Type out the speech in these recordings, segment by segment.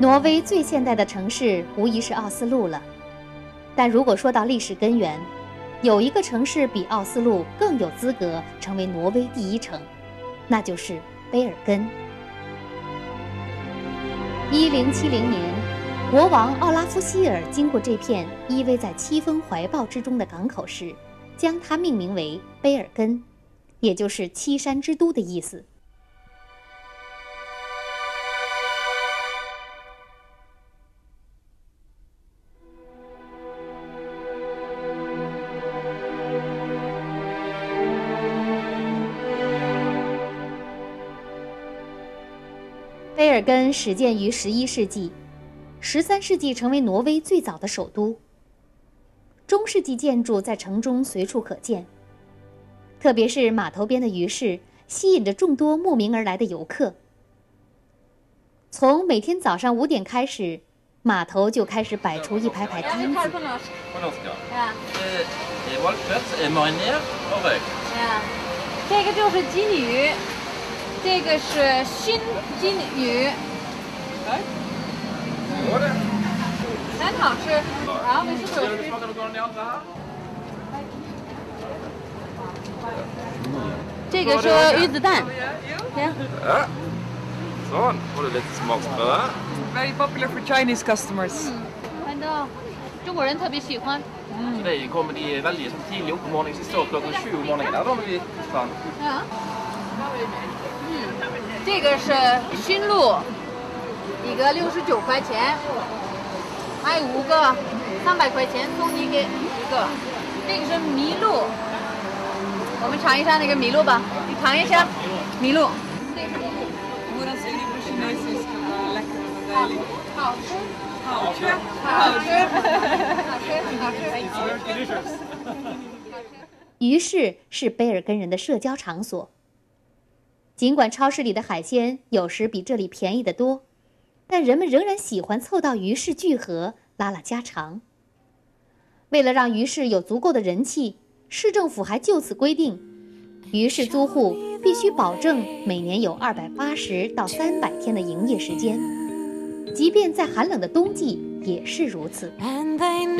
挪威最现代的城市无疑是奥斯陆了，但如果说到历史根源，有一个城市比奥斯陆更有资格成为挪威第一城，那就是卑尔根。一零七零年，国王奥拉夫希尔经过这片依偎在戚风怀抱之中的港口时，将它命名为卑尔根，也就是七山之都的意思。卑尔根始建于十一世纪，十三世纪成为挪威最早的首都。中世纪建筑在城中随处可见，特别是码头边的鱼市，吸引着众多慕名而来的游客。从每天早上五点开始，码头就开始摆出一排排摊子。这个就是金鱼。这个是新金鱼，哎，很好吃。啊，没吃过。这个是鱼子蛋。啊，so, får du litt smaksprøve? Very popular for Chinese customers. 反正中国人特别喜欢。Så de kommer de veldig sånn tidlig opp om morgenen, så de står klokken sju om morgenen der da når vi tar den. 啊。 这个是熏鹿，一个六十九块钱，买五个三百块钱送你给一个。这个是麋鹿，我们尝一下那个麋鹿吧，你尝一下麋鹿。好吃，好吃，好吃，好吃，好吃。鱼市是贝尔根人的社交场所。尽管超市里的海鲜有时比这里便宜得多，但人们仍然喜欢凑到鱼市聚合，拉拉家常。为了让鱼市有足够的人气，市政府还就此规定，鱼市租户必须保证每年有二百八十到三百天的营业时间，即便在寒冷的冬季也是如此。heaven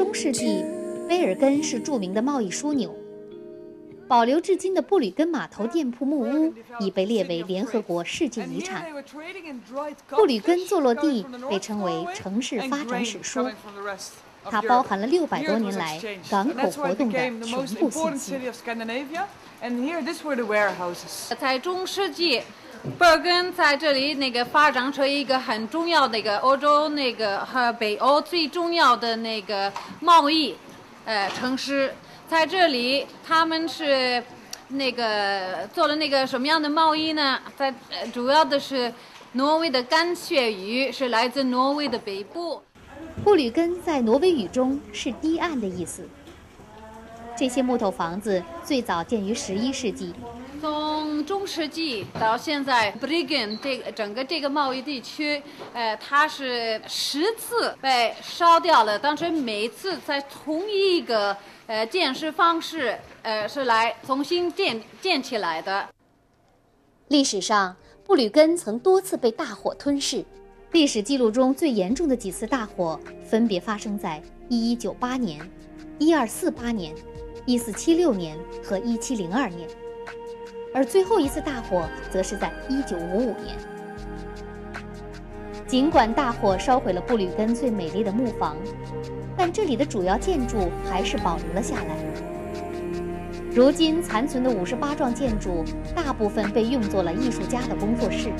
中世纪，威尔根是著名的贸易枢纽。保留至今的布吕根码头店铺木屋已被列为联合国世界遗产。布吕根坐落地被称为城市发展史书。它包含了六百多年来港口活动的全部信息。在中世纪，贝尔根在这里那个发展成一个很重要的一个欧洲那个和北欧最重要的那个贸易呃城市。在这里，他们是那个做了那个什么样的贸易呢？在主要的是挪威的干鳕鱼是来自挪威的北部。布吕根在挪威语中是堤岸的意思。这些木头房子最早建于十一世纪。从中世纪到现在，布吕根这个整个这个贸易地区，呃，它是十次被烧掉了，但是每次在同一个呃建设方式，呃，是来重新建建起来的。历史上，布吕根曾多次被大火吞噬。历史记录中最严重的几次大火，分别发生在1198年、1248年、1476年和1702年，而最后一次大火则是在1955年。尽管大火烧毁了布吕根最美丽的木房，但这里的主要建筑还是保留了下来。如今残存的58幢建筑，大部分被用作了艺术家的工作室。